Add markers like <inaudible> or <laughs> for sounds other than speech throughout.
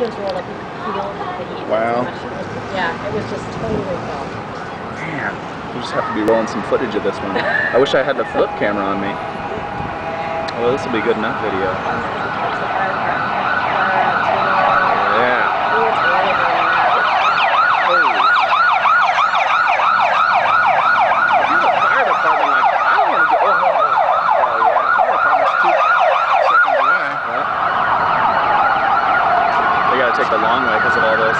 windows rolled up, you could feel the heat. Wow. Yeah, it was just totally cold. Man, you just have to be rolling some footage of this one. I wish I had the flip camera on me. Well, this will be good enough video. Yeah. Holy. If you're the fire department, like, I don't want to get. Oh, oh, oh. Oh, yeah. Fire department's two seconds away. Yeah. Take the long way because of all this.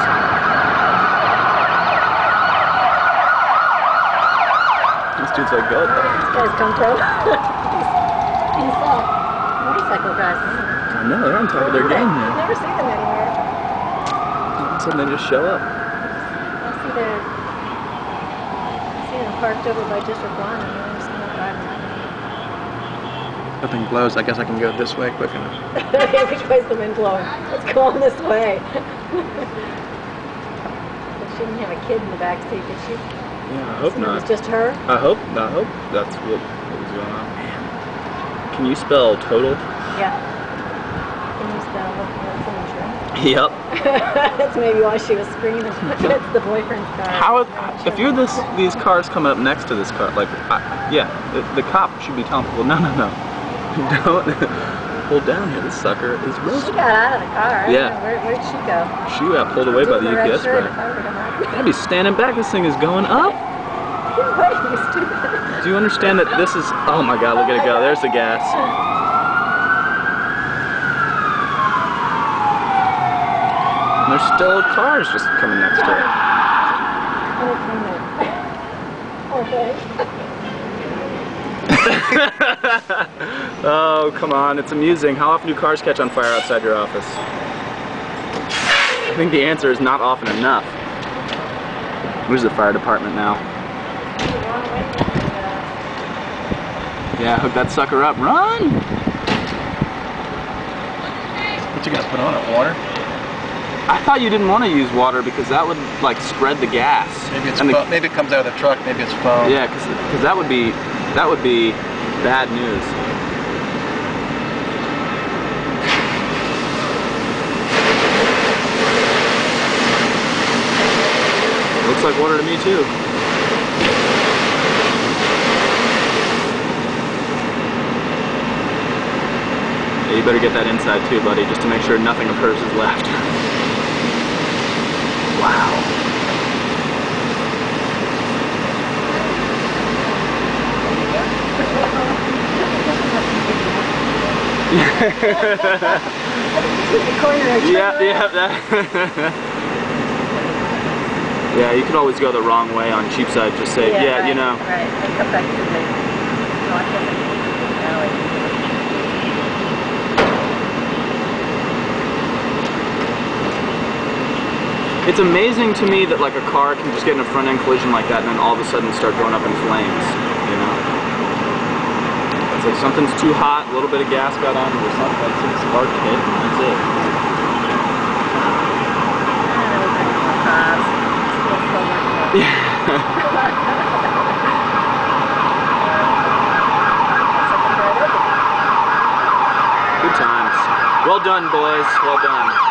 This dude's like, go. These guys come through. <laughs> These uh, motorcycle guys. I know, they're on top of their game I've never seen them anywhere. All of a sudden they just show up. I see their, I see them parked over by District 1 and they're just not driving. Nothing glows. I guess I can go this way quick enough. <laughs> Which way's the wind blowing? Let's go on this way. But <laughs> she didn't have a kid in the back seat, did she? Yeah, I hope So It was just her? I hope, I hope that's what, what was going on. Can you spell total? Yeah. Can you spell what, what's the insurance? <laughs> Yep. That's maybe why she was screaming. it's the boyfriend's car. How, if you're this, these cars coming up next to this car, like, I, yeah, the, the cop should be telling people, no, no, no, <laughs> don't hold down here. This sucker is She got out of the car. Yeah. Where, where'd she go? She got pulled away by the Didn't wear red UPS driver. if I would've gone. I'd be standing back. This thing is going up. Wait, you stupid. Do you understand that this is? Oh my God! Look at it go. There's the gas. And there's still cars just coming next to it. Okay. Oh come on! It's amusing. How often do cars catch on fire outside your office? I think the answer is not often enough. Where's the fire department now? Yeah, hook that sucker up. Run! What you gonna put on it? Water? I thought you didn't want to use water because that would like spread the gas. Maybe it's the- maybe it comes out of the truck. Maybe it's foam. Yeah, because that would be that would be bad news. Looks like water to me too. Yeah, you better get that inside too, buddy, just to make sure nothing of hers is left. <laughs> Wow. <laughs> <laughs> Yeah, yeah, that. Yeah, you could always go the wrong way on Cheapside. Just say, yeah, you know. Right, and come back to the north of the alley. It's amazing to me that like a car can just get in a front end collision like that and then all of a sudden start going up in flames. You know. It's like something's too hot, a little bit of gas got on it or something. It's spark hit, and that's it. Good times. Well done, boys. Well done.